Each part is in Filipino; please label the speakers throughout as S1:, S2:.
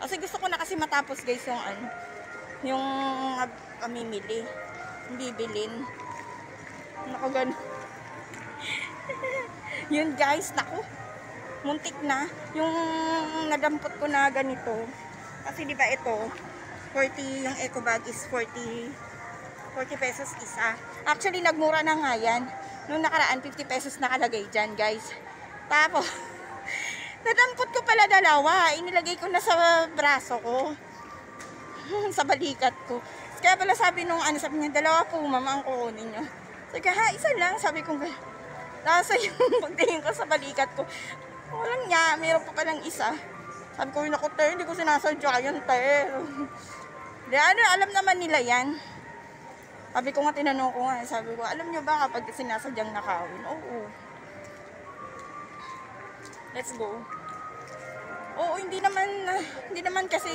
S1: Kasi gusto ko na kasi matapos guys yung ano, yung uh, pamimili. Yung bibilin. Naku, ganun. Yun guys, naku. Muntik na. Yung nadampot ko na ganito. Kasi di ba ito, 40, yung eco bag is 40, 40 pesos isa. Actually, nagmura na nga yan. Nung nakaraan, 50 pesos nakalagay dyan, guys. Tapos, nadampot ko pala dalawa. Inilagay ko na sa braso ko. sa balikat ko. Kaya pala sabi nung ano, sabi niya, dalawa po, mama, ang kukunin nyo. Sabi ha, isa lang. Sabi ko, nasa yung pagtingin ko sa balikat ko. Walang niya, meron pa palang isa. Sabi ko, naku, te, hindi ko sinasadya yan, te. Di, ano, alam naman nila yan. Sabi ko nga, tinanong ko nga, sabi ko, alam nyo ba kapag sinasadyang nakawin? Oo. Let's go. Oo, hindi naman, hindi naman kasi,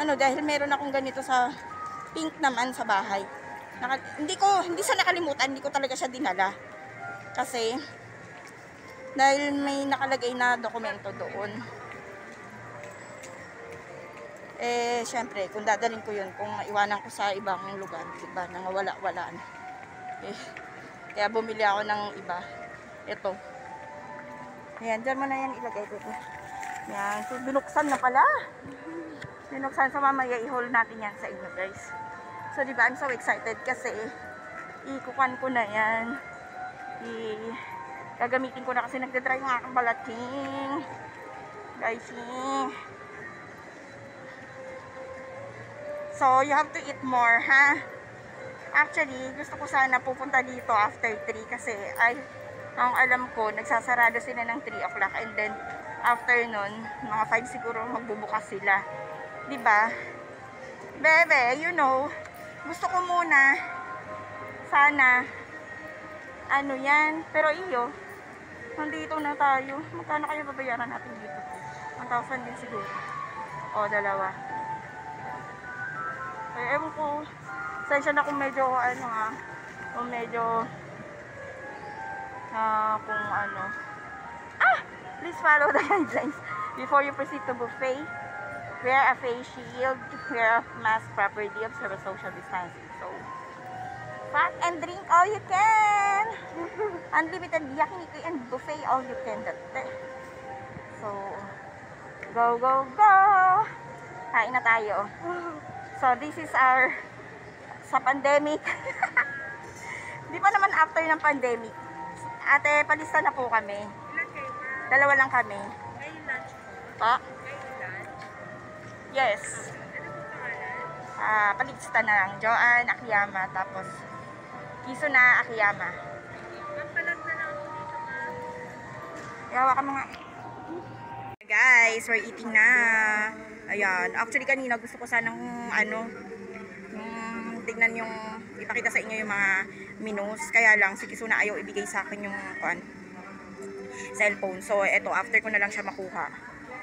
S1: ano, dahil meron akong ganito sa pink naman sa bahay. Naka, hindi ko, hindi sa nakalimutan, hindi ko talaga siya dinala. Kasi, dahil may nakalagay na dokumento doon. Eh, syempre, kung dadalhin ko yun, kung maiwanan ko sa ibang lugar, diba, nang wala-wala na. Eh, kaya bumili ako ng iba. Ito. Ayan, dyan mo na yan ilagay dito. Yan, so binuksan na pala. Binuksan sa mamaya, i-hold natin yan sa inyo, guys. So, diba, I'm so excited kasi ikukan ko na yan. I gagamitin ko na kasi nagdadry yung aking balating. Guys, eh. So, you have to eat more, ha? Actually, gusto ko sana pupunta dito after 3 kasi ay, ang alam ko, nagsasarado sila ng 3 o'clock and then after nun, mga 5 siguro magbubukas sila. ba? Diba? Bebe, you know, gusto ko muna sana ano yan, pero iyo nandito na tayo. Magkano kaya babayaran natin dito? 1,000 din siguro. O, dalawa. Eh, ewan ko. Sensya na kung medyo, ano ha, kung medyo, uh, kung ano. Ah! Please follow the guidelines before you proceed to buffet. Wear a face shield, wear a mask properly, observe social distancing. So, fat and drink all you can. Unlimited yakiniku and buffet all you can. Dati. So, go, go, go! Kain na tayo. So, this is our sa pandemic. Di pa naman after ng pandemic. Ate, palista na po kami.
S2: Ilan kayo?
S1: Dalawa lang kami.
S2: Kayo lunch po?
S1: Pa?
S2: Kayo lunch?
S1: Yes.
S2: Ano po pangalan?
S1: Ah, palista na lang. Joanne Akiyama. Tapos, Kiso na Akiyama.
S2: Ma'am, palag na lang ako dito ma'am.
S1: Yawa ka mga... Guys, we're eating na. Ayan. Actually, kanina gusto ko sanang ano, yung tignan yung, ipakita sa inyo yung mga menus. Kaya lang, si Kisuna ayaw ibigay sa akin yung kuan, cellphone. So, eto, after ko na lang siya makuha.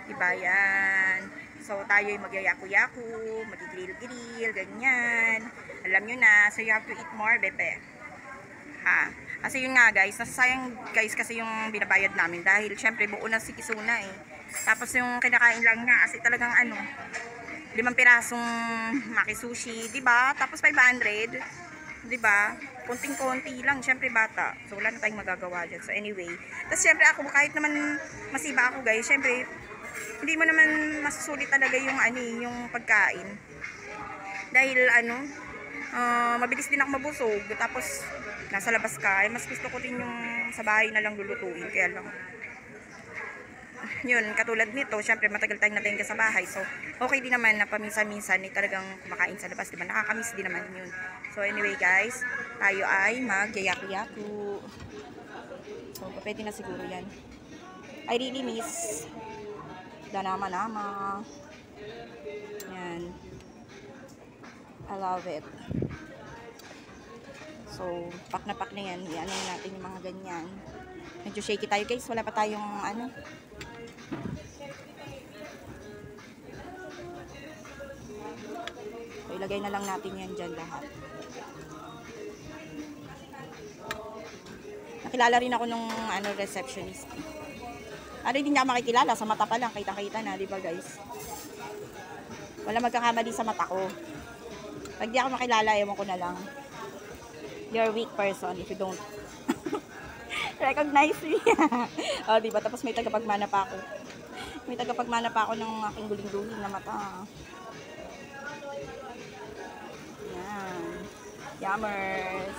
S1: Diba, yan. So, tayo yung magyayaku-yaku, magigrill-grill, ganyan. Alam nyo na. So, you have to eat more, bebe. Ha? Kasi yun nga guys, nasasayang guys kasi yung binabayad namin dahil syempre buo na si Kisuna eh. Tapos yung kinakain lang niya kasi talagang ano, limang pirasong maki sushi, 'di ba? Tapos 500, 'di ba? Konting-konti lang, syempre bata. So wala na tayong magagawa diyan. So anyway, tapos syempre ako kahit naman masiba ako guys, syempre hindi mo naman masusulit talaga yung ano, eh, yung pagkain. Dahil ano, uh, mabilis din ako mabusog. Tapos nasa labas ka, eh, mas gusto ko din yung sa bahay na lang lulutuin. Kaya lang, yun, katulad nito, syempre matagal tayong natingin sa bahay. So, okay din naman na paminsan-minsan eh, talagang kumakain sa labas, diba? Nakakamiss din naman yun. So, anyway guys, tayo ay magyayaku-yaku. So, pwede na siguro yan. I really miss the nama-nama. Yan. I love it. So, pak na pak na yan. Iyan natin yung mga ganyan. Medyo shaky tayo guys. Wala pa tayong ano. So, ilagay na lang natin yan dyan lahat. Nakilala rin ako nung ano, receptionist. Ano hindi niya makikilala, sa mata pa lang, kita-kita na, di ba guys? Wala magkakamali sa mata ko. Pag di ako makilala, ewan ko na lang. You're a weak person if you don't recognize me. oh, di ba? Tapos may tagapagmana pa ako. May tagapagmana pa ako ng aking guling-guling na mata. Yan. Yummers.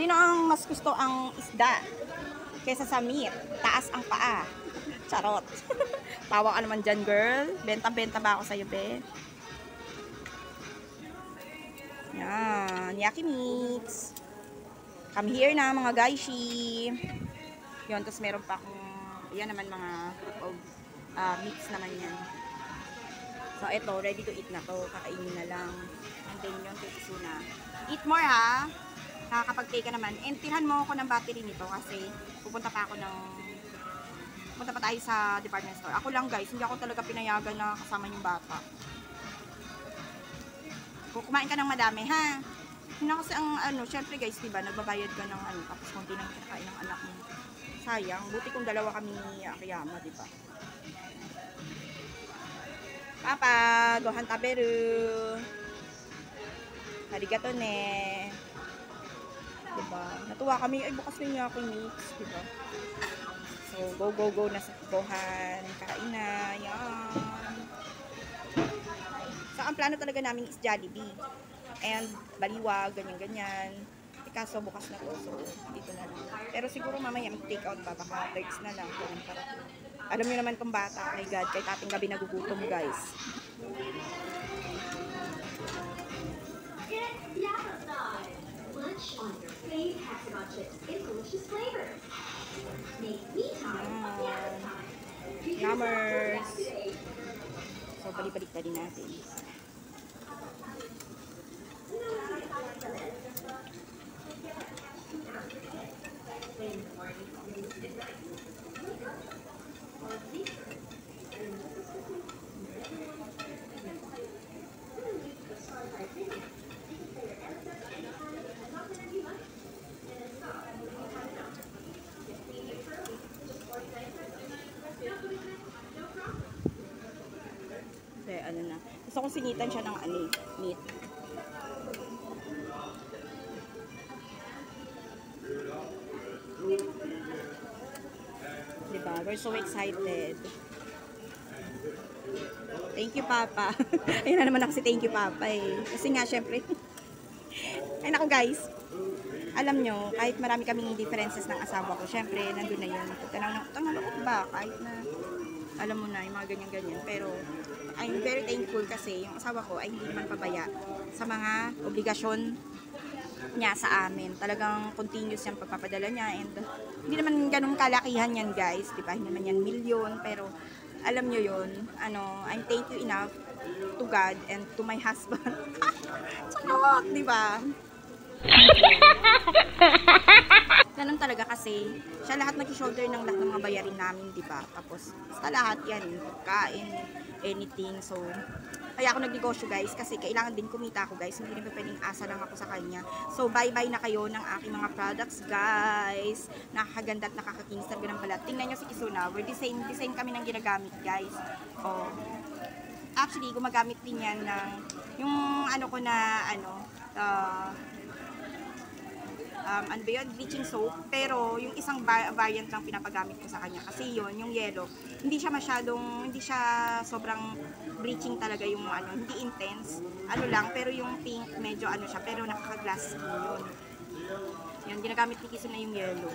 S1: Sino ang mas gusto ang isda? Kesa sa meat. Taas ang paa. Charot. Tawa ka naman dyan, girl. Benta-benta ba ako sa'yo, be? Yan. Yaki meats. Come here na, mga gaishi. Yun, tapos meron pa akong, yan naman mga oh, ah, mix naman yan. So, ito, ready to eat na to. Kakainin na lang. And then yung titiso na. Eat more, ha? Nakakapag-take ka naman. And tirhan mo ako ng battery nito kasi pupunta pa ako ng pupunta pa tayo sa department store. Ako lang guys, hindi ako talaga pinayagan na kasama yung bata. Kung kumain ka ng madami, ha? Yun kasi ang ano, syempre guys, di ba, nagbabayad ka ng ano, tapos konti lang kinakain ng anak mo. Sayang, buti kung dalawa kami ni Akiyama, di ba? Papa, gohan taberu. Arigato ne. Diba? Natuwa kami, ay bukas na niya ako mix, diba? So, go, go, go na sa gohan. Kain na, yan. So, ang plano talaga namin is Jollibee. And baliwa, ganyan-ganyan. Eh, kaso bukas na to, so dito na lang. Pero siguro mamaya mag-take out pa, baka text na lang. Kung para. Alam niyo naman tong bata, my God, kahit ating gabi nagugutom, guys.
S3: On your fave hexagon chips in delicious flavors. Make me time the other time. You can
S1: Yummers.
S3: start today.
S1: So, balik-balik na din natin. Kasi ano na. Singitan siya ng ano eh, meat. Diba? We're so excited. Thank you, Papa. Ayun na naman ako si thank you, Papa eh. Kasi nga, syempre. Ay, naku guys. Alam nyo, kahit marami kaming differences ng asawa ko, syempre, nandun na yun. Tanaw ng utang na ba? Kahit na, alam mo na, yung mga ganyan-ganyan. Pero, I'm very thankful kasi yung asawa ko ay hindi naman pabaya sa mga obligasyon niya sa amin. Talagang continuous yung pagpapadala niya and hindi naman ganun kalakihan yan guys, di ba? Hindi naman yan milyon pero alam nyo yun, ano, I'm thank you enough to God and to my husband. Charot, di ba? Ganun talaga kasi siya lahat nag-shoulder ng lahat ng mga bayarin namin, di ba? Tapos, basta lahat yan, kain, anything. So, kaya ako nagnegosyo guys kasi kailangan din kumita ako guys. Hindi rin pwedeng asa lang ako sa kanya. So, bye-bye na kayo ng aking mga products guys. Nakakaganda at nakakakinis talaga ng balat. Tingnan nyo si Kisuna. We're design, design kami ng ginagamit guys. Oh. Actually, gumagamit din yan ng yung ano ko na ano, uh, um, ano ba yun, bleaching soap. Pero yung isang va- variant lang pinapagamit ko sa kanya. Kasi yun, yung yellow, hindi siya masyadong, hindi siya sobrang bleaching talaga yung ano, hindi intense. Ano lang, pero yung pink, medyo ano siya, pero nakaka-glass skin yun. Yun, ginagamit ni Kiso na yung yellow.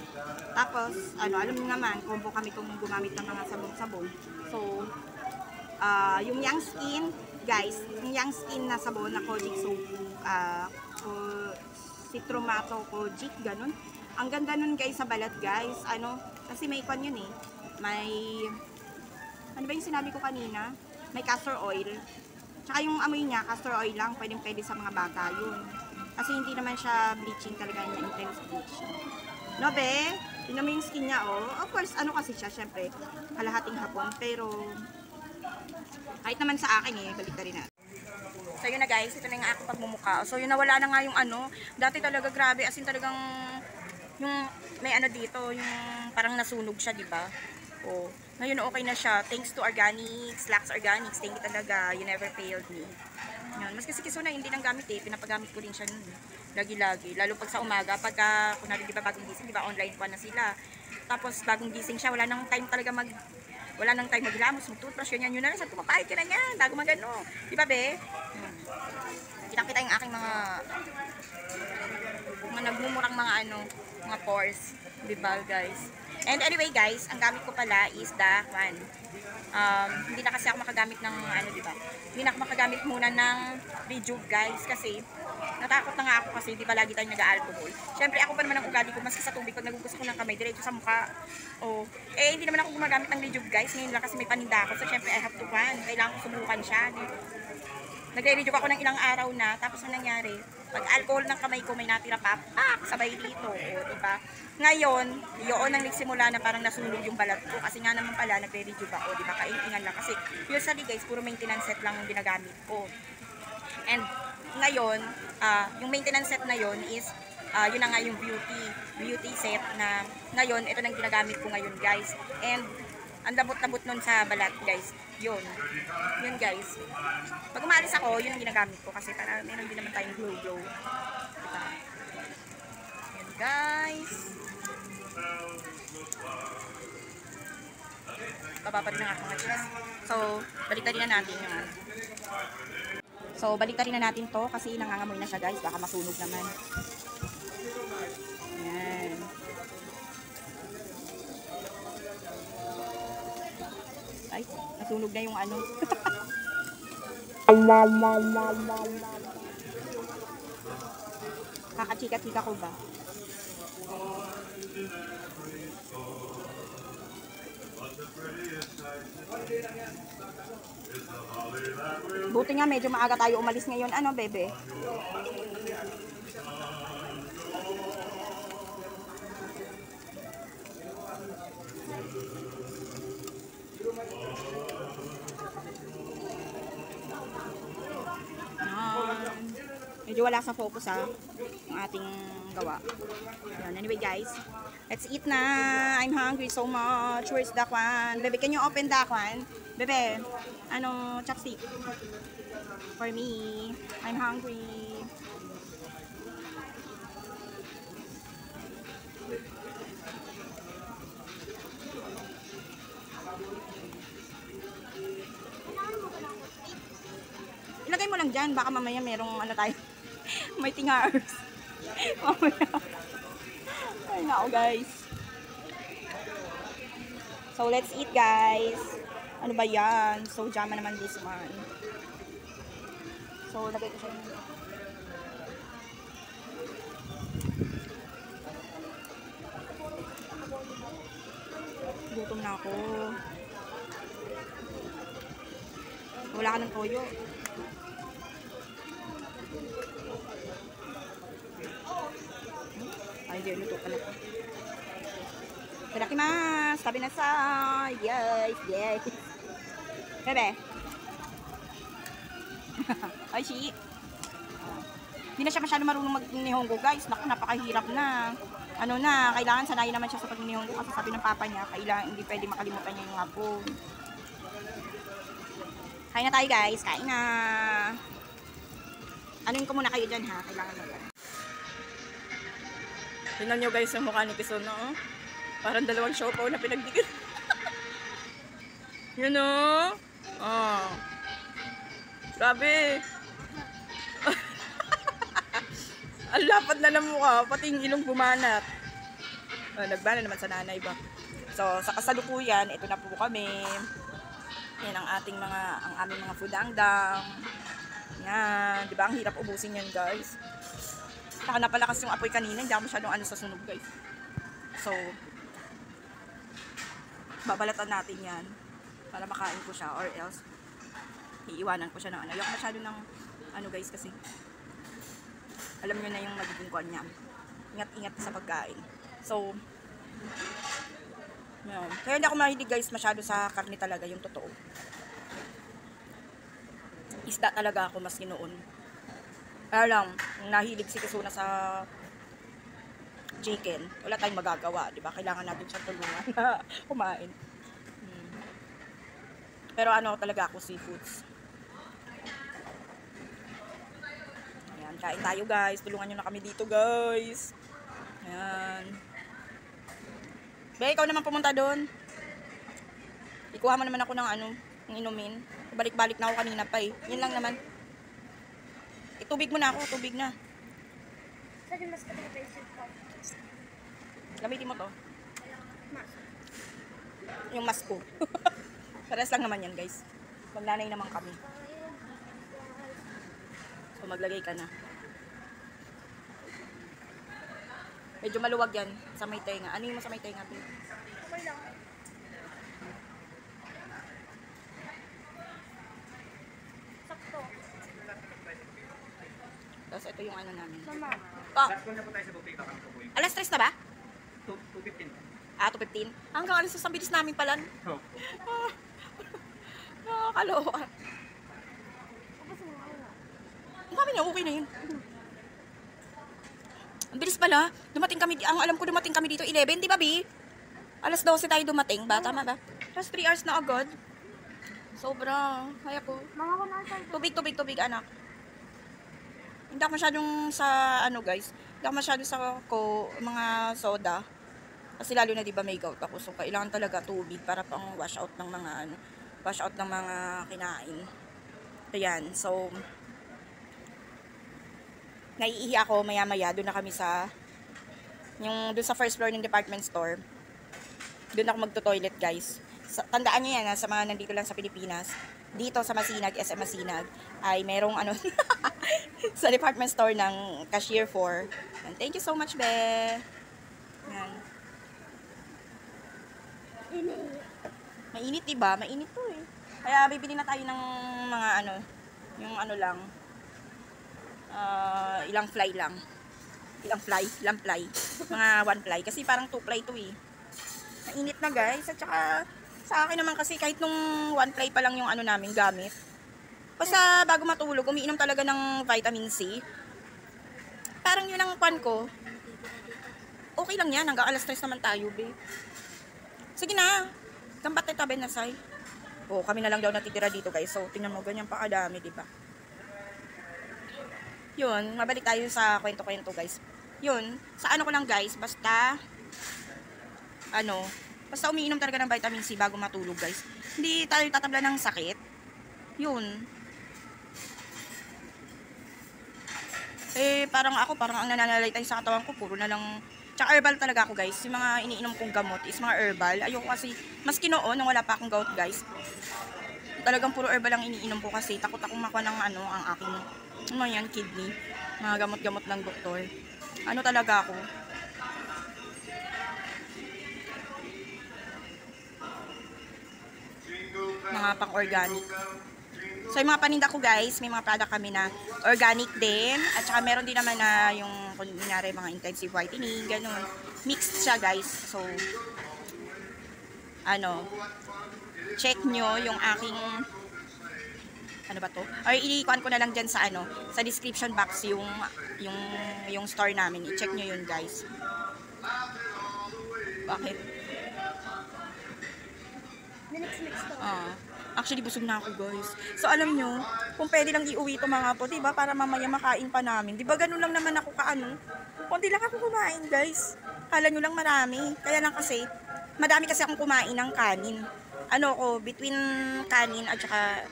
S1: Tapos, ano, alam mo naman, combo kami kung gumamit ng mga sabon-sabon. So, ah yung Young Skin, guys, yung Young Skin na sabon na Kojic soap, ah, ko, citromato Kojic, ganun. Ang ganda nun guys sa balat guys, ano, kasi may kwan yun eh, may, ano ba yung sinabi ko kanina? May castor oil. Tsaka yung amoy niya, castor oil lang, pwedeng pwede sa mga bata yun. Kasi hindi naman siya bleaching talaga niya, intense bleaching. No, be? Tingnan mo yung skin niya, oh. Of course, ano kasi siya, syempre, kalahating hapon. Pero, kahit naman sa akin eh, balik na rin natin. So yun na guys, ito na yung aking pagmumukha. So yun nawala na nga yung ano, dati talaga grabe, as in talagang yung may ano dito, yung parang nasunog siya, di ba? Oh, ngayon okay na siya. Thanks to Organics, Lax Organics. Thank you talaga. You never failed me. Yun. Mas kasi kiso na hindi lang gamit eh. Pinapagamit ko rin siya nun. eh. Lagi-lagi. Lalo pag sa umaga, pagka, kunwari, di ba bagong gising, di online pa na sila. Tapos bagong gising siya, wala nang time talaga mag, wala nang time maglamos, mag-toothbrush, yun yan, yun na lang. Sabi ko, ka na yan, bago magano. Di ba, be? Hmm. Kitang-kita yung aking mga, mga nagmumurang mga ano, mga pores. Di ba, guys? And anyway, guys, ang gamit ko pala is the one. Um, hindi na kasi ako makagamit ng ano, di ba? Hindi na ako makagamit muna ng Rejuve, guys, kasi natakot na nga ako kasi di ba lagi tayong nag-alcohol. Siyempre ako pa naman ang ugali ko maski sa tubig pag nagugusto ko ng kamay diretso sa mukha. Oh, eh hindi naman ako gumagamit ng Rejuve guys. Ngayon lang kasi may paninda ako. So syempre I have to pan. Kailangan ko subukan siya. Nagre-rejuve ako ng ilang araw na tapos ang nangyari, pag alcohol ng kamay ko may natira pa, pak, sabay dito. O, di ba? Ngayon, yun ang nagsimula na parang nasunog yung balat ko kasi nga naman pala nagre-rejuve ako, di ba? Kaintingan lang kasi usually guys, puro maintenance set lang yung ginagamit ko. And ngayon, ah, yung maintenance set na yon is ah, yun na nga yung beauty beauty set na ngayon ito nang ginagamit ko ngayon guys. And ang labot-labot nun sa balat guys. Yun. Yun guys. Pag umalis ako, yun ang ginagamit ko kasi para meron din naman tayong glow glow. Diba? Yun guys. Bababa rin ang aking mga cheese. So, baliktad na natin yung. So, baliktarin na natin to kasi nangangamoy na siya guys. Baka masunog naman. Nasunog na yung ano. Kakachika-chika ko ba? Buti nga medyo maaga tayo umalis ngayon. Ano, bebe? Yan. Medyo wala sa focus ha, ang ating gawa. Yan. Anyway guys, let's eat na. I'm hungry so much. Where's the kwan? Bebe, can you open the kwan? Bebe, ano, chopstick? For me, I'm hungry. Ilagay mo lang dyan, baka mamaya merong ano tayo, may tingars. mamaya. Ay nako guys. So let's eat guys. Ano ba yan? So jama naman this one. So lagay ko siya. Gutom na ako. Wala ka ng toyo. Hindi. Luto pala ko. Tadakimasu! Sabi na sa... Yes! Yes! Bebe! Ay, si... Hindi na siya masyado marunong mag-nihongo, guys. Naku, napakahirap na. Ano na, kailangan sanayin naman siya sa pag-nihongo kasi sabi ng papa niya, kailangan hindi pwede makalimutan niya yung hapon. Kain na tayo, guys. Kain na. Anuin ko muna kayo dyan, ha? Kailangan mag Tingnan nyo guys yung mukha ni Kison, no? Parang dalawang siopaw na pinagdikit. Yun, no? Oh. Grabe. Ang lapad na ng mukha, pati yung ilong bumanat. Ah, nagbana naman sa nanay ba? So, sa kasalukuyan, ito na po kami. Yan ang ating mga, ang aming mga fudangdang. Yan, di ba? Ang hirap ubusin yan, guys. Saka napalakas yung apoy kanina, hindi ako masyadong ano sa sunog guys. So, babalatan natin yan para makain ko siya or else iiwanan ko siya ng ano. Ayoko masyado ng ano guys kasi alam nyo na yung magiging niya. Ingat-ingat sa pagkain. So, yun. Kaya hindi ako mahilig guys masyado sa karne talaga, yung totoo. Isda talaga ako mas noon. Kaya lang, nahilig si Kisuna sa chicken, wala tayong magagawa, di ba? Kailangan natin siyang tulungan na kumain. Pero ano talaga ako, seafoods. Ayan, kain tayo guys. Tulungan nyo na kami dito guys. Ayan. Be, ikaw naman pumunta doon. Ikuha mo naman ako ng ano, ng inumin. Balik-balik na ako kanina pa eh. Yun lang naman. Itubig mo na ako, tubig na.
S2: Sabi mas kapag-basic ko.
S1: Gamitin mo to.
S2: Mas.
S1: Yung mask ko. Pares lang naman yan guys. Magnanay naman kami. So maglagay ka na. Medyo maluwag yan sa may tenga. Ano yung mo sa may tenga?
S2: Okay lang.
S1: Tapos ito yung ano namin.
S2: Mama.
S1: Oh,
S4: Last call na po tayo sa butik. Baka po po yung
S1: alas 3 na ba?
S4: 215.
S1: Ah, 2.15. Hanggang alas 3 ang bilis namin pala.
S4: Oh.
S1: Ah, Nakakaloka. Ang dami niya, okay na yun. Ang bilis pala. Dumating kami, ang alam ko dumating kami dito 11, di ba, Bi? Alas 12 tayo dumating ba? Tama ba? Tapos 3 hours na agad. Sobra. Kaya ko.
S2: Mga kunasa.
S1: Tubig, tubig, tubig, anak. Hindi ako masyadong sa, ano guys, hindi ako masyadong sa ko, mga soda. Kasi lalo na di ba may gout ako, so kailangan talaga tubig para pang wash out ng mga, ano, wash out ng mga kinain. Ayan, so, naiihi ako maya-maya, doon na kami sa, yung doon sa first floor ng department store. Doon ako magto-toilet, guys. Sa, tandaan nyo yan, ha, sa mga nandito lang sa Pilipinas. Dito sa Masinag, SM Masinag, ay merong ano, sa department store ng cashier for. And thank you so much, Be. Yan. Mainit, diba? Mainit to eh. Kaya bibili na tayo ng mga ano, yung ano lang, ah, ilang fly lang. Ilang fly, ilang fly. Mga one fly. Kasi parang two fly to eh. Mainit na guys. At saka, sa akin naman kasi kahit nung one fly pa lang yung ano namin gamit. Basta bago matulog, umiinom talaga ng vitamin C. Parang yun ang pan ko. Okay lang yan. Hanggang alas 3 naman tayo, babe. Sige na. Gambat tayo tabi na, say. Oh, kami na lang daw natitira dito, guys. So, tingnan mo, ganyan pa kadami, di ba? Yun, mabalik tayo sa kwento-kwento, guys. Yun, sa ano ko lang, guys, basta, ano, basta umiinom talaga ng vitamin C bago matulog, guys. Hindi tayo tatabla ng sakit. Yun. Eh, parang ako, parang ang nananalaytay sa katawan ko, puro na lang, tsaka herbal talaga ako, guys. Yung mga iniinom kong gamot is mga herbal. Ayoko kasi, maski noon, nung wala pa akong gout, guys, talagang puro herbal ang iniinom ko kasi takot akong makuha ng ano, ang aking, ano yan, kidney. Mga gamot-gamot ng doktor. Ano talaga ako? Mga pang-organic. So, yung mga paninda ko guys, may mga product kami na organic din. At saka meron din naman na yung, kunyari, mga intensive whitening, ganun. Mixed siya guys. So, ano, check nyo yung aking, ano ba to? Or i-kuan ko na lang dyan sa ano, sa description box yung, yung, yung store namin. I-check nyo yun guys. Bakit? Ah. Actually, busog na ako, guys. So, alam nyo, kung pwede lang iuwi ito mga po, diba? Para mamaya makain pa namin. Diba, ganun lang naman ako kaano. Kunti lang ako kumain, guys. Kala nyo lang marami. Kaya lang kasi, madami kasi akong kumain ng kanin. Ano ko, between kanin at saka,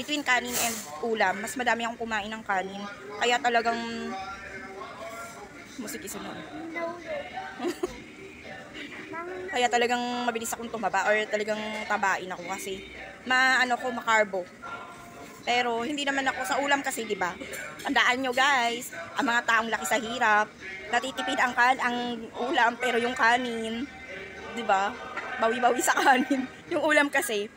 S1: between kanin and ulam, mas madami akong kumain ng kanin. Kaya talagang, musik isunod. Kaya talagang mabilis akong tumaba or talagang tabain ako kasi maano ko makarbo. Pero hindi naman ako sa ulam kasi, 'di ba? Tandaan nyo guys, ang mga taong laki sa hirap, natitipid ang kan ang ulam pero yung kanin, 'di ba? Bawi-bawi sa kanin. yung ulam kasi,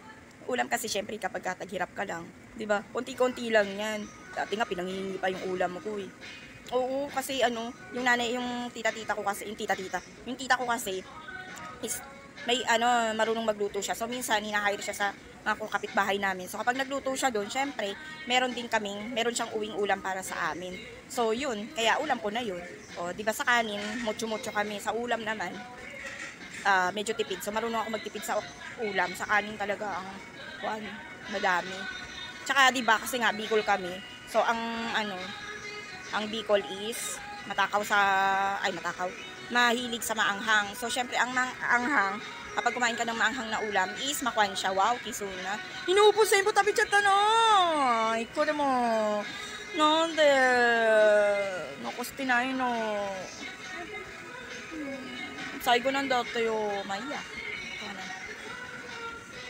S1: ulam kasi syempre kapag taghirap ka lang, 'di ba? Konti-konti lang 'yan. Dati nga pinangingi pa yung ulam ko eh. Oo, kasi ano, yung nanay, yung tita-tita ko kasi, yung tita-tita, yung tita ko kasi, is may ano, marunong magluto siya. So minsan hinahire siya sa mga kapitbahay namin. So kapag nagluto siya doon, syempre, meron din kaming, meron siyang uwing ulam para sa amin. So yun, kaya ulam ko na yun. O, di ba sa kanin, mucho-mucho kami. Sa ulam naman, ah, medyo tipid. So marunong ako magtipid sa ulam. Sa kanin talaga ang kwan, madami. Tsaka, di ba, kasi nga, Bicol kami. So, ang, ano, ang Bicol is, matakaw sa, ay, matakaw, mahilig sa maanghang. So, syempre, ang maanghang, kapag kumain ka ng maanghang na ulam, is makwan siya. Wow, kisuna. Inuupos sa impo, tapi chat na, no? Iko mo. Nonde. Nakusti na yun, no. Saigo ng dati yo, maya.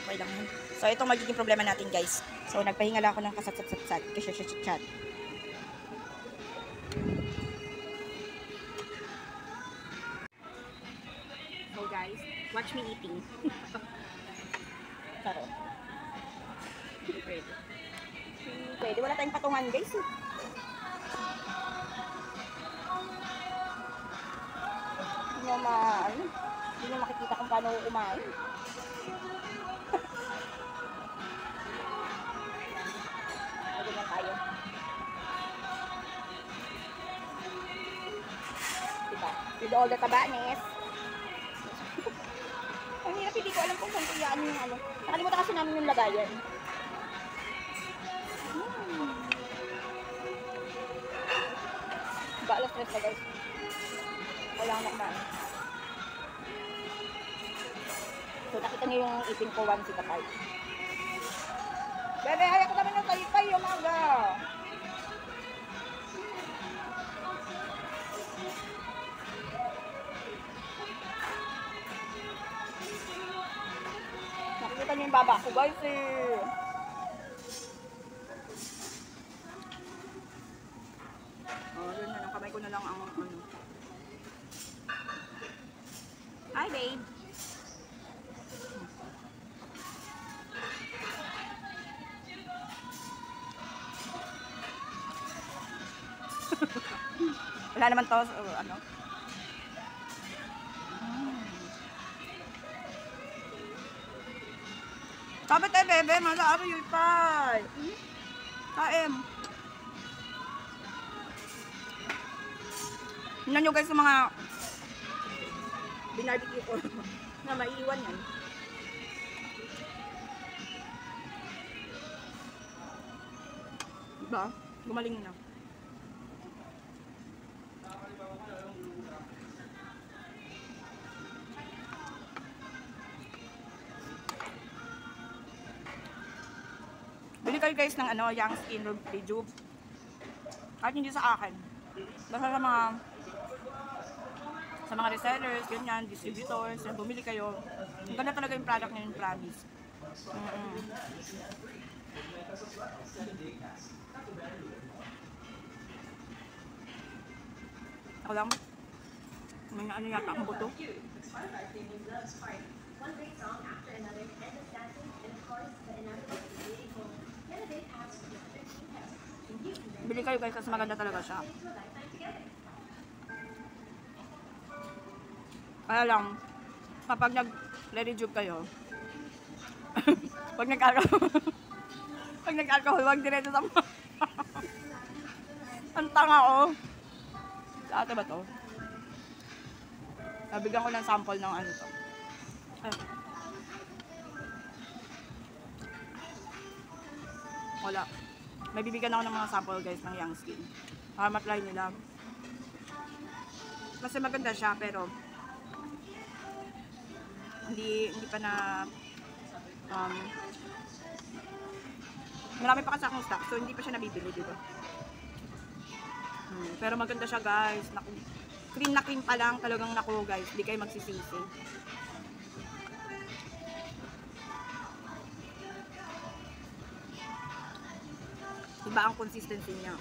S1: Okay lang. So, ito magiging problema natin, guys. So, nagpahinga lang ako ng kasat-sat-sat. Kasat-sat-sat. Watch me eating. Hindi pwede. Pwede. Wala tayong patungan, guys. eh. Hindi nyo ma, ano, hindi nyo makikita kung paano kumain. Diba? With all the tabanes. Ang hirap, hindi ko alam kung saan ko yan yung ano. Nakalimutan kasi namin yung lagayan. Hmm. Ba, alas stress na guys. Wala akong nakumaan. So, nakita niyo yung ipin ko, one sika five. Bebe, ayaw ko naman ng talipay, umaga. Nakikita baba ko, guys, eh. Oh, yun na. Kamay ko na lang ang ano. Hi, babe. Wala naman to, so, ano. Sabi tayo, bebe, mala ano yun pa. Kaem. Tingnan nyo guys sa mga binarbecue ko na maiiwan yan. Diba? Gumaling na. Guys ng ano, Young Skin Rejuve. Kahit hindi sa akin. Basta sa mga sa mga resellers, ganyan, distributors, yan, bumili kayo. Ang ganda talaga yung product niya, yung promise. Mm-mm. Ako lang. May ano yata ang buto.
S3: One great song after another, endless dancing, and of course, the inevitable waiting home. Renovate House with 13 pesos. And you can
S1: Bili kayo guys kasi maganda talaga siya. Kaya lang, kapag nag-rejuve kayo, pag nag-alcohol, pag nag-alcohol, huwag diretso sa mga. Ang tanga oh. Sa ate ba to? Nabigyan ko ng sample ng ano to. Ay. Wala. May bibigyan ako ng mga sample guys ng Young Skin. Para matry nila. Kasi maganda siya pero hindi hindi pa na um, marami pa kasi akong stock so hindi pa siya nabibili di ba hmm, pero maganda siya guys naku, cream na cream pa lang talagang naku guys hindi kayo magsisisi iba ang consistency niya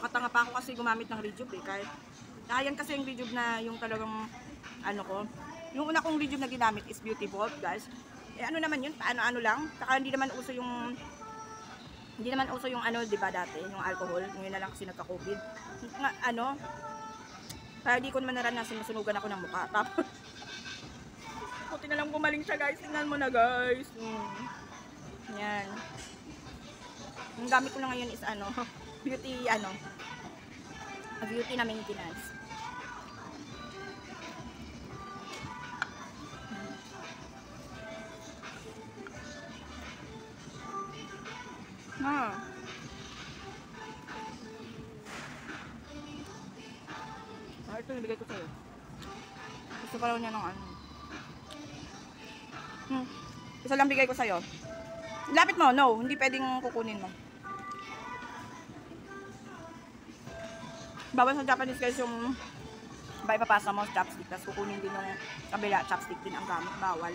S1: Nakatanga pa ako kasi gumamit ng Rejuve eh. Kahit, ayan kasi yung Rejuve na yung talagang, ano ko, yung una kong Rejuve na ginamit is Beauty Vault, guys. Eh ano naman yun, paano-ano lang. Saka hindi naman uso yung, hindi naman uso yung ano, di ba dati, yung alcohol. Ngayon na lang kasi nagka-COVID. Nga, ano, kaya di ko naman naranasan masunugan ako ng mukha. Tapos, na lang gumaling siya guys. Tingnan mo na guys. Mm. Yan. Yung gamit ko na ngayon is ano, beauty ano, beauty na maintenance. Sa'yo. Lapit mo, no. Hindi pwedeng kukunin mo. Bawal sa Japanese guys yung ba ipapasa mo chopstick tapos kukunin din yung kabila chopstick din ang gamit. Bawal.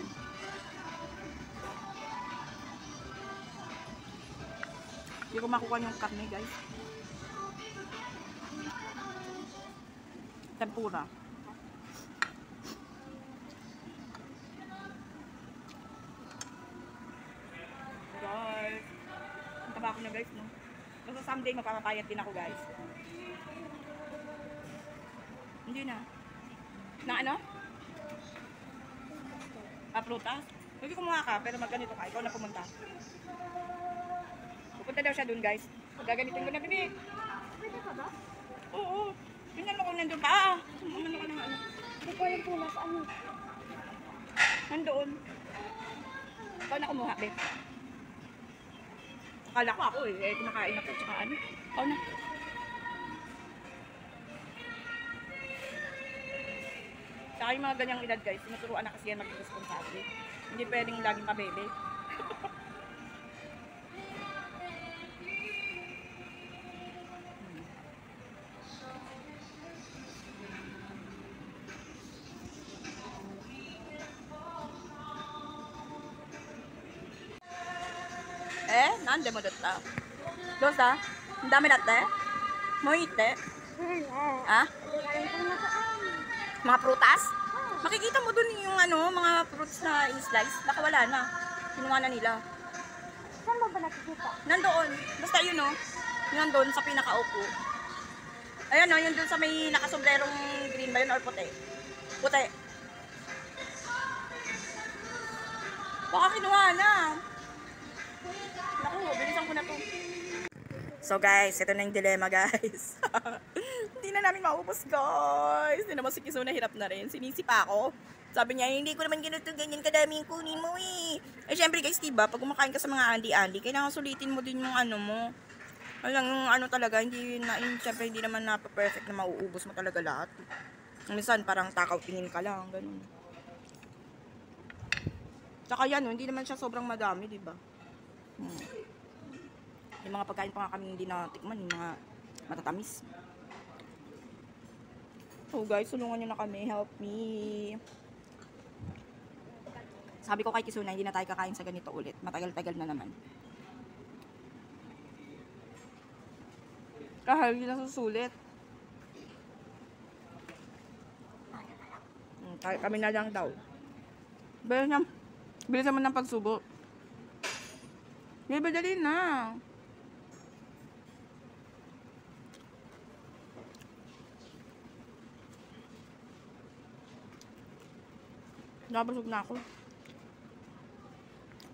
S1: Hindi ko makuha yung karne guys. Tempura. Guys. Guys, no? Basta someday mapapapayat din ako guys. Hindi na. Na ano? Ah, prutas? Pwede kumuha ka, pero magganito ka. Ikaw na pumunta. Pupunta daw siya dun guys. Gaganitin ko na, bibi.
S2: Pwede ka ba?
S1: Oo. Tingnan mo kung nandun ka. Ah, umano ka ng ano.
S2: Hindi ko alam po nasaan yun.
S1: Nandoon. Ikaw na kumuha, be. Akala ko ako eh. Eh, kumakain ako. Tsaka ano. Ikaw na. Tsaka mga ganyang edad guys, tinuturuan na kasi yan mag-responsable. Hindi pwedeng laging pabebe. Dosa? Ang dami natte? Mo ite? Ha?
S2: Alam ko nasaan.
S1: Mga prutas? Makikita mo dun yung ano, mga fruits na in-slice. Baka wala na. Kinuha na nila.
S2: Saan mo ba nakikita?
S1: Nandoon. Basta yun oh. Nandoon sa pinakaupo. Ayan oh, yun dun sa may nakasombrerong green ba yun or puti? Puti. Baka kinuha na. So guys, ito na yung dilemma guys. Hindi na namin maubos guys. Hindi naman si Kiso na hirap na rin. Sinisi pa ako. Sabi niya, hindi ko naman ganito ganyan kadami yung kunin mo eh. Eh syempre guys, diba, pag kumakain ka sa mga andi-andi, kailangan sulitin mo din yung ano mo. Alang yung ano talaga, hindi na, yung, syempre hindi naman na perfect na mauubos mo talaga lahat. Minsan parang takaw tingin ka lang, ganun. Tsaka yan, no, hindi naman siya sobrang madami, di ba? Hmm. Yung mga pagkain pa nga kami hindi natikman, yung mga matatamis. Oh guys, tulungan nyo na kami. Help me. Sabi ko kay Kisuna, hindi na tayo kakain sa ganito ulit. Matagal-tagal na naman. Kahal, hindi na susulit. Hmm, tayo- kami na lang daw. Bilis na, bilis naman ng pagsubo. May dali na. Nabusog na ako.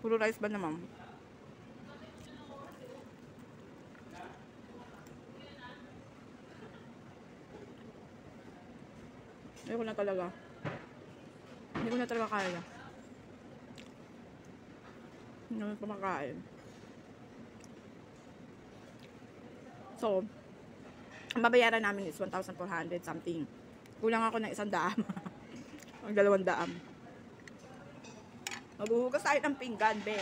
S1: Puro rice ba naman? Ayoko na talaga. Hindi ko na talaga kaya. Hindi naman kumakain. So, ang babayaran namin is 1,400 something. Kulang ako ng isang daam. ang dalawang daam. Maghuhugas tayo ng pinggan, be.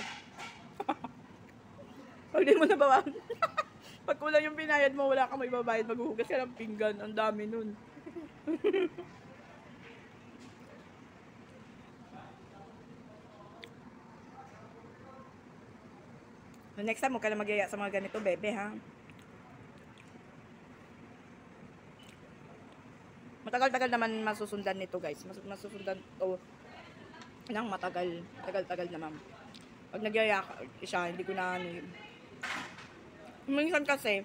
S1: Pag di mo nabawan. Pag kulang yung pinayad mo, wala kang may babayad, maghuhugas ka ng pinggan. Ang dami nun. So next time, huwag ka na magyaya sa mga ganito, bebe, ha? Matagal-tagal naman masusundan nito, guys. Mas masusundan to ng matagal. Tagal-tagal naman. Pag nagyaya siya, hindi ko na ano yun. Minsan kasi,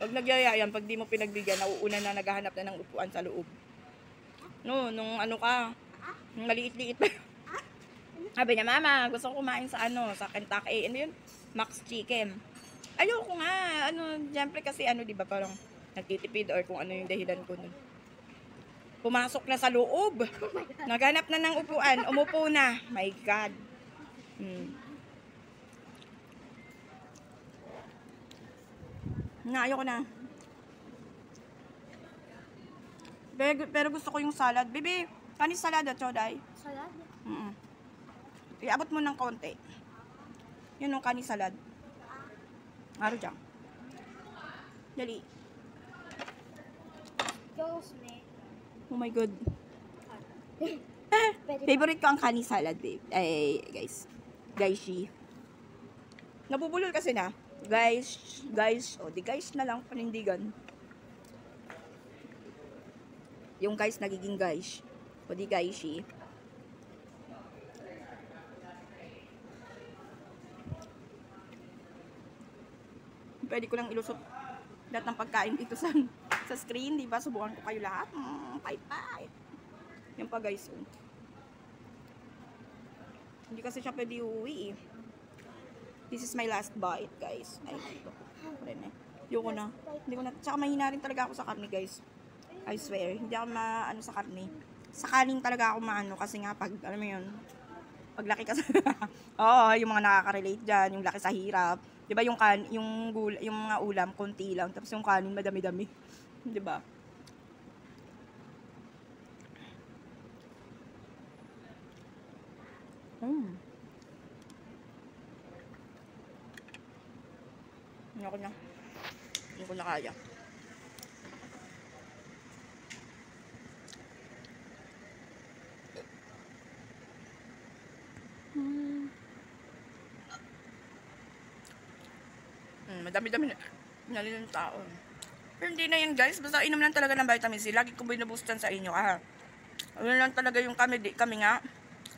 S1: pag nagyaya yan, pag di mo pinagbigyan, nauuna na naghahanap na ng upuan sa loob. No, nung ano ka, nung maliit-liit pa. Sabi niya, Mama, gusto ko kumain sa ano, sa Kentucky. Ano yun? Max Chicken. Ayoko nga. Ano, siyempre kasi ano, di ba, parang nagtitipid or kung ano yung dahilan ko nun. Pumasok na sa loob. Naghanap na ng upuan. Umupo na. My God. Hmm. Na, ayoko na. Pero, pero gusto ko yung salad. Bibi, Kanis salada, choday.
S2: Salad.
S1: Mm Iabot mo ng konti. Yun yung kanis salad. Aro dyan. Dali.
S2: Me.
S1: Oh my God. Favorite ko ang kanis salad, babe. Ay, guys. Guys, she. Nabubulol kasi na. Guys, guys. O, di guys na lang, panindigan. Yung guys nagiging guys. O di guys, she. Pwede ko lang ilusot lahat ng pagkain dito sa sa screen, di ba? Subukan ko kayo lahat. Mm, pait-pait. Yan pa guys. oh. Hindi kasi siya pwede uwi eh. This is my last bite guys. Ay, ito. Rin eh. Ayoko na. Hindi ko na. Tsaka mahina rin talaga ako sa karne guys. I swear. Hindi ako maano sa karne. Sa kanin talaga ako maano kasi nga pag, alam mo yun, paglaki ka sa, oo, yung mga nakaka-relate dyan, yung laki sa hirap. Di ba yung, kan, yung, gul, yung mga ulam, konti lang. Tapos yung kanin, madami-dami. Di ba? Mm. Hindi ko na. Hindi ko na kaya. Mm. Mm, madami-dami na. Nalil ng tao. Pero hindi na yun guys. Basta inom lang talaga ng vitamin C. Lagi ko binuboostan sa inyo. Ah. Ano lang talaga yung kami, di, kami nga.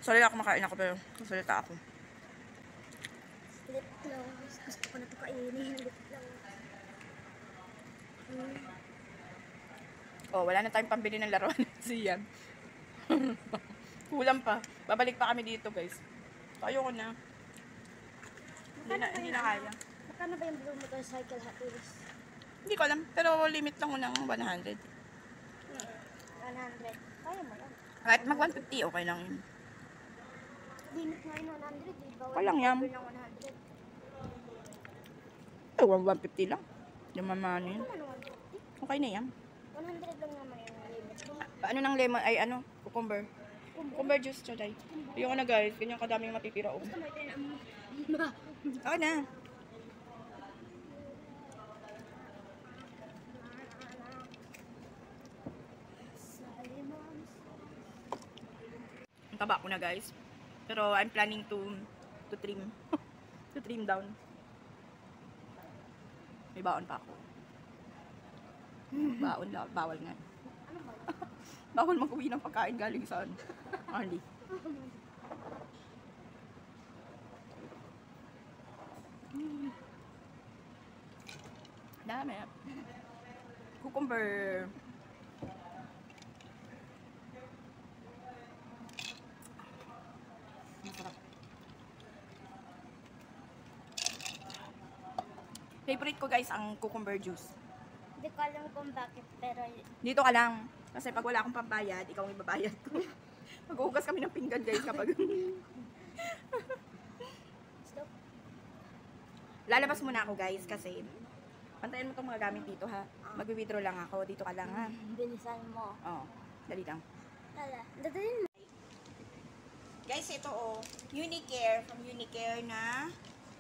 S1: Sorry ako makain ako pero sasalita ako.
S2: Lip gloss. Gusto ko na ito kainin. Lip gloss.
S1: Oh, wala na tayong pambili ng laruan siya. Kulang pa. Babalik pa kami dito, guys. So, ayoko na. Hindi na, hindi na kaya.
S2: Magkano ba yung blue motorcycle Hot Wheels?
S1: Hindi ko alam. Pero limit lang ko ng 100.
S2: 100. Kaya mo lang.
S1: Kahit mag 150, okay lang yun.
S2: Limit nga yung 100. Di ba?
S1: Walang yan.
S2: Cover ng 100.
S1: Eh, 150 lang. Hindi mamano yun.
S2: Ano 150?
S1: Okay na yan.
S2: 100 lang naman yung limit.
S1: Ano ng lemon, ay ano, cucumber. Cucumber juice, choday. Ayoko na guys, ganyan kadaming mapipira. Oh.
S2: Gusto mo ito yung
S1: Okay na.
S2: sa limons.
S1: Ang taba ko na guys. Pero I'm planning to to trim. to trim down. May baon pa ako. Baon lang, bawal nga.
S2: Ba?
S1: Bawal mag-uwi ng pagkain galing saan? Arlie. Mm. Dami. Cucumber. Favorite ko guys ang cucumber juice.
S2: Hindi ko alam kung bakit, pero
S1: Dito ka lang. Kasi pag wala akong pambayad, ikaw ang ibabayad ko. Maghuhugas kami ng pinggan guys kapag...
S2: stop.
S1: Lalabas muna ako guys kasi pantayan mo itong mga gamit dito ha. Mag-withdraw lang ako. Dito ka lang ha.
S2: Bilisan mo.
S1: Oo. Dali lang.
S2: Hala, dadalhin mo.
S1: Guys, ito oh. Unicare. From Unicare na...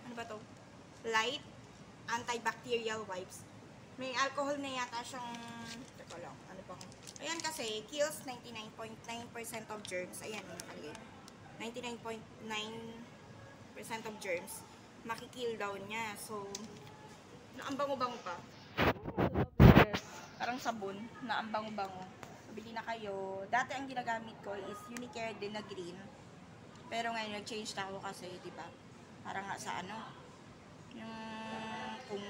S1: Ano ba to? Light antibacterial wipes. May alcohol na yata siyang... Teka lang. Ano bang... Ayan kasi, kills 99.9% of germs. Ayan, nakalagay. 99.9% of germs. Makikill daw niya. So, ang bango-bango pa. Parang sabon na ang bango-bango. Bili na kayo. Dati ang ginagamit ko is Unicare din na green. Pero ngayon, nag-change na ako kasi, di ba? Parang nga sa ano, yung kung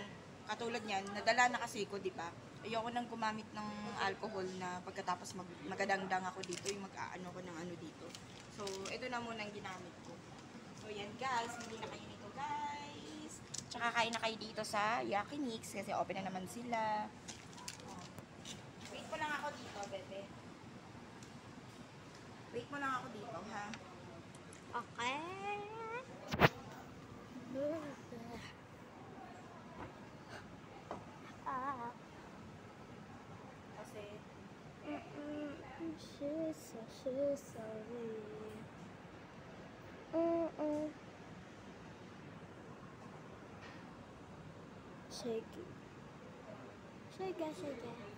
S1: katulad niyan, nadala na kasi ko, di ba? Ayoko nang gumamit ng alcohol na pagkatapos mag magadangdang ako dito, yung mag-aano ko ng ano dito. So, ito na muna ang ginamit ko. So, yan guys, hindi na kayo nito guys. Tsaka kain na kayo dito sa Yakinix kasi open na naman sila. Wait ko lang ako dito, bebe. Wait mo lang ako dito, ha?
S2: Okay. Ah.
S1: Kasi,
S2: Mm-mm. She's so sweet. so sorry. Mm-mm. Shake it. Shake it, shake it.